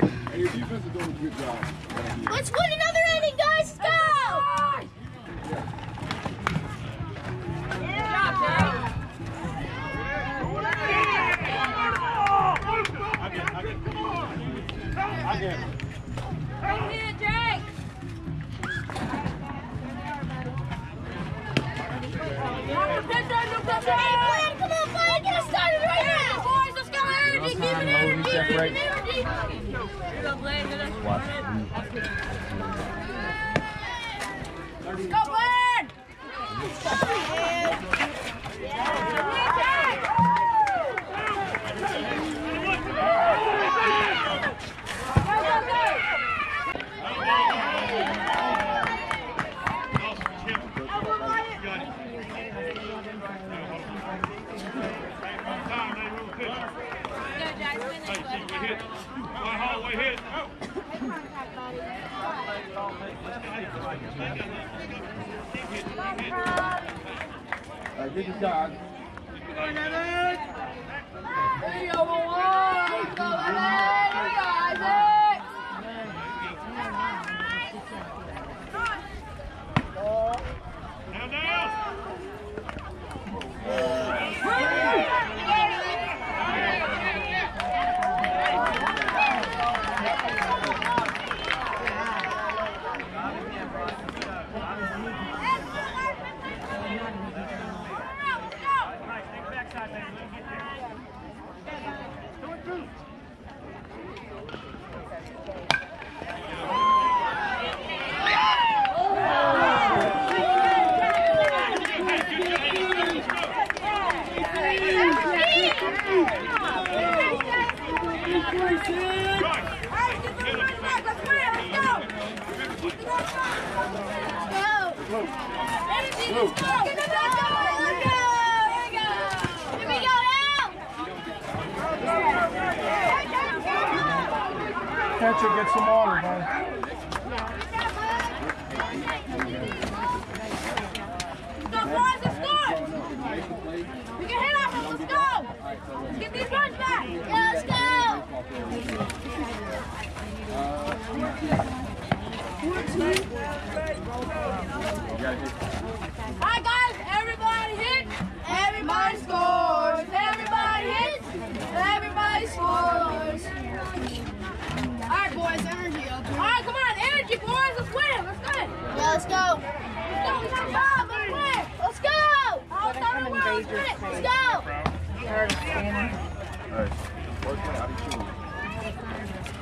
D: like,
E: Hey, your defense is doing a good job.
F: Let's win another inning, guys. Let's go!
D: good job, Jay. Bring it, Jake. Come on, pitcher, new pitcher.
F: Hey, Glenn, come on, Glenn, get us started right now!
D: Boys, let's go energy. Keep it energy.
B: Logan,
D: Keep it energy. Here go,
E: Right, your shot.
D: There you go, boy. Let's go, Here we go, Isaac.
G: Down, down.
B: Get some water, score! We can hit off him, let's go!
F: Get these runs back! Yeah, let's go!
D: Alright, guys, everybody hit. Everybody scores. Everybody hits. Everybody scores. Alright, boys, energy up. Alright, come on, energy, boys. Let's win. Let's go.
F: Yeah, let's go!
D: Let's go. We got five. Let's win.
F: Let's go!
D: All time in the world. Let's win it.
F: Let's go!
E: Hey, work it out of you.
B: Wrong time, low when you separate, so we good to
E: Come on,
B: go.
E: Sid.
F: Come back, get down.
J: I had to get this picture too. From here to environment.
F: All right,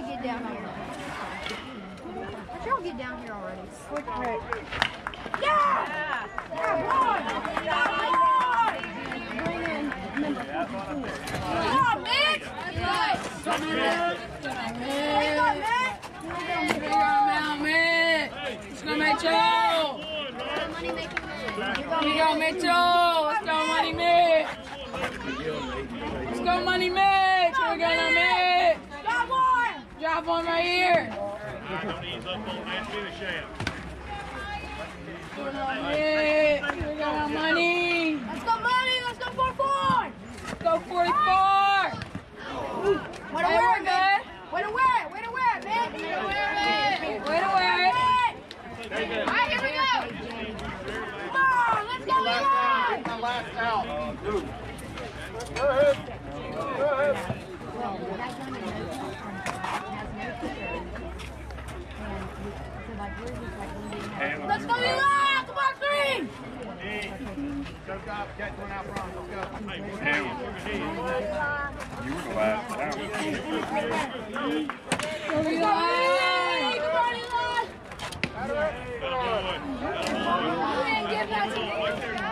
F: Already get down here? How'd y'all get down here already? Yeah! Yeah, one! Yeah, one! Come on, Mitch! Come on, Mitch!
D: Let's go, Mitchell. Here we go, Mitchell. Let's go, Money Mitch. Let's go, Money Mitch. Here we go, Mitch.
F: Got one!
D: Drop one right here.
G: Don't ease up on that finish out.
D: Mitch. Here we go, now, Money.
F: Let's go, money! Let's go, 4 4!
D: Let's go, 44.
F: Way to wear it, man! Way to wear it! Way to wear it, man! Way to wear it!
D: Way to wear it.
F: Alright, here we go! Come on, let's go, Eli!
E: My last out. Go ahead. Go ahead.
F: Let's go, Eli! Come on, three!
E: Go, one out front. Let's go.
G: You were the last.
D: Go,
F: Eli!
D: Eli.
F: Come on, Eli! Hey, give that to me. Hey,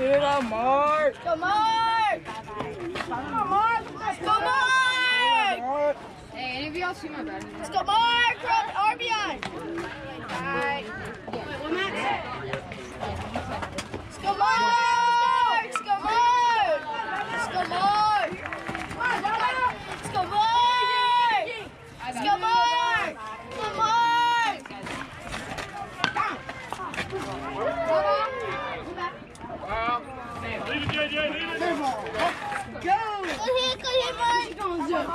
H: Get
F: a mark. Go Mark. Go Mark. Let's go Mark.
D: Hey, any of y'all see my bag?
F: Let's go Mark. RBI. All right. Let's go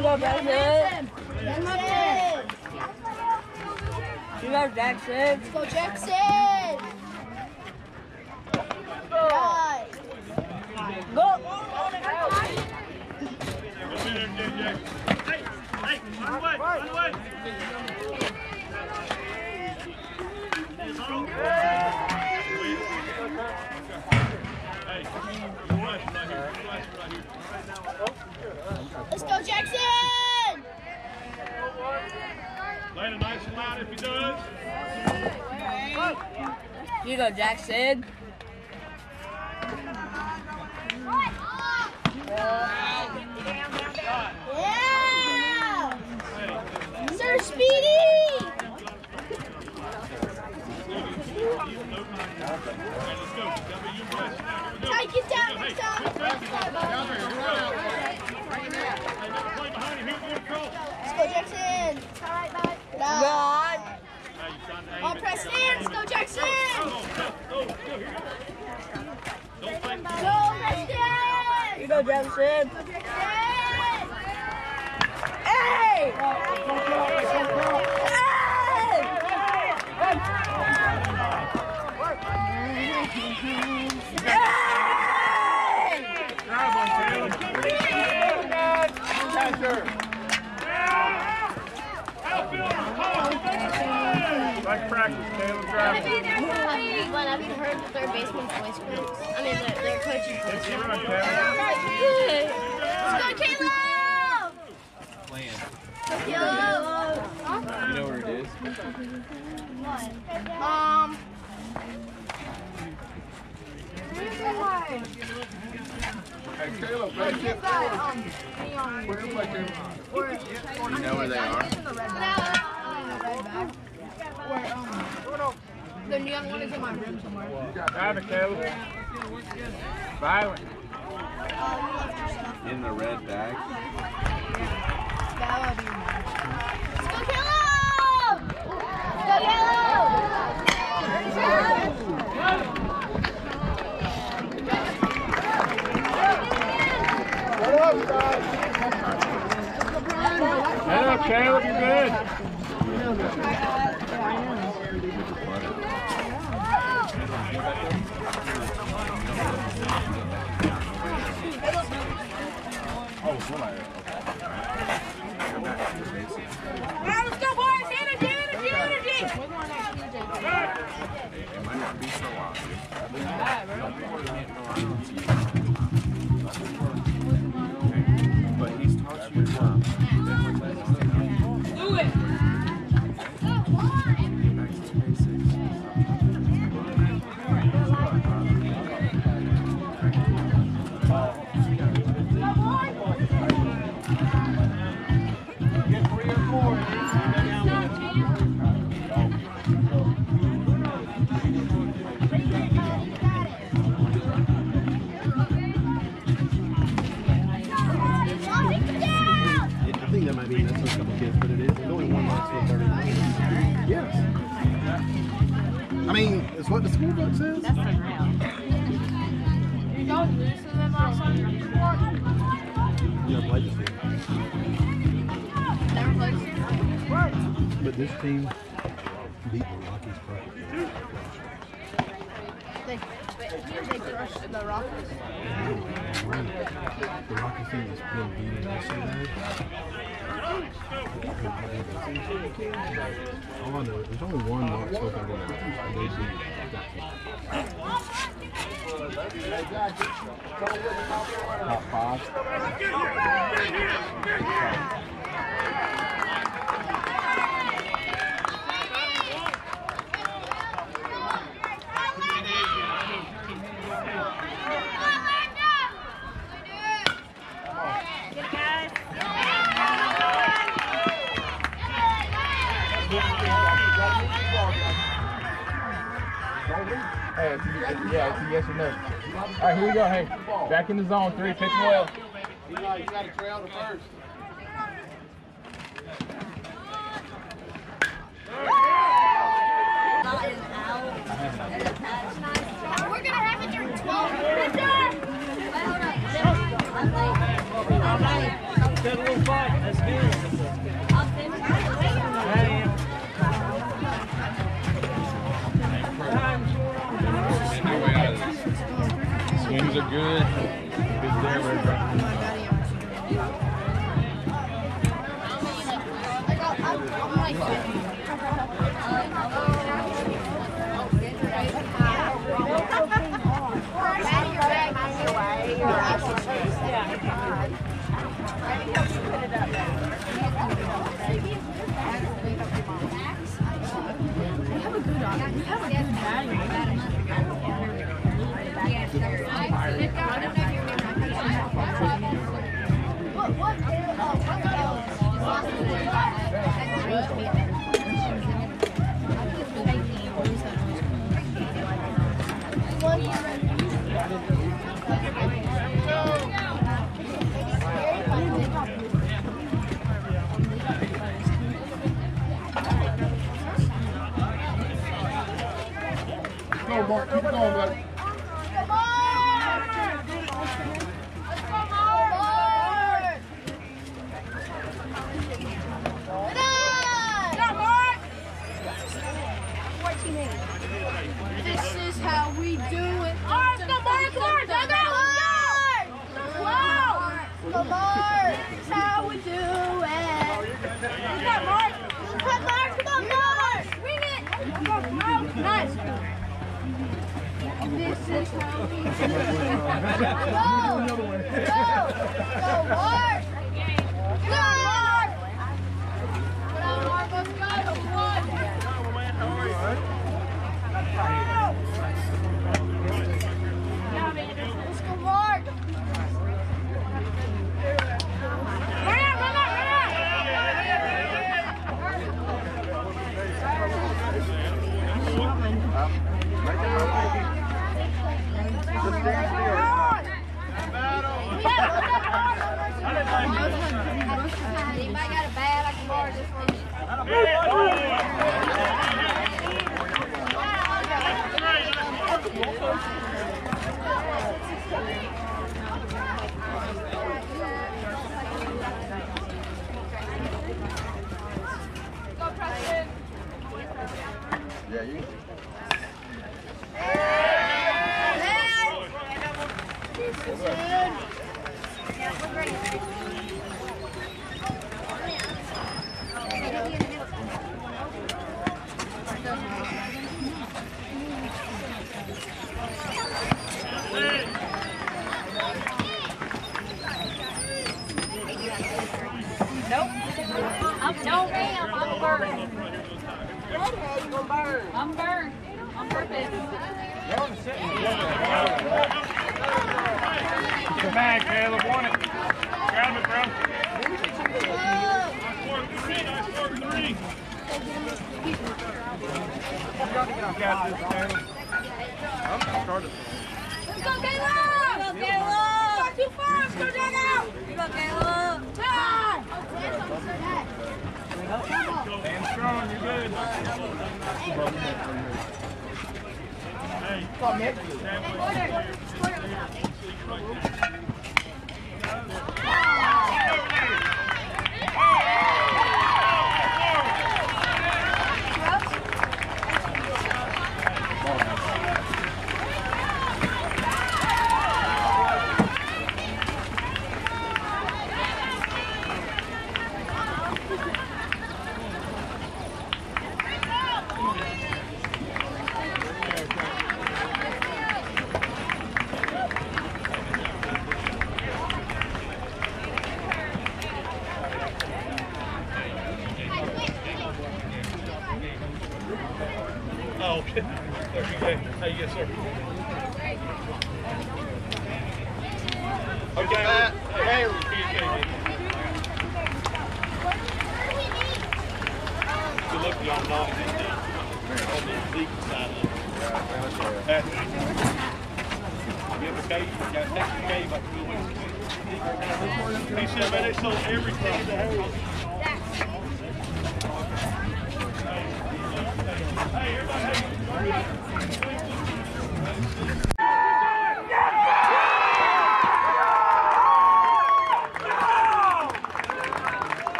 F: love that
E: shit. You
F: Jackson. Let's go, Jackson. Right.
J: Go.
G: Hey, hey, run away, run away. Hey, right here, right here.
F: Let's go, Jackson!
G: Play it nice and loud if he does.
D: Here you go, Jackson.
F: Yeah! Sir Speedy! Take it down, Take
G: it.
F: Let's go, Jackson.
G: Go, go, go, go, here. Don't think.
F: Go, Jackson.
D: Here you go, Jackson.
F: Jackson.
D: Hey!
G: Drive on, Taylor. Outfielder, call. Like practice, Taylor. Drive.
F: Glenn, have you heard the third baseman's voice cracks? I mean, the, their coach's voice
G: That's right, Taylor.
F: Let's go, Caleb!
B: Plan.
F: Caleb!
B: You know where it is?
F: Um.
E: Hey, Caleb, play shit forward. Where you play,
B: You know where they are?
F: The neon one is in my room somewhere.
G: Violent.
B: In the red bag.
F: Let's go, Caleb! Let's go, Caleb!
G: Caleb. You're good.
F: Alright, let's go, boys! Energy, energy, energy!
H: It might not be so obvious.
A: It's what the school book says.
D: That's unreal. You don't lose to them all summer.
A: You never played this team.
D: Never played a
A: But this team beat the Rockies perfectly.
D: They, they crushed the Rockets.
A: The Rockies team has been beating All I know, there's only one Mocksville winner, and they beat that
B: Hey, it's yeah, it's a yes or no. All right, here we go. Hey, back in the zone. Three, pitch well.
A: You got to trail the first.
F: We're gonna have it during 12.
C: Good little fight. That's good.
B: This. Swings are good. Good there, Red Rock.
F: going, keep going, buddy.
D: Go! Go! Go! Go! I can borrow this?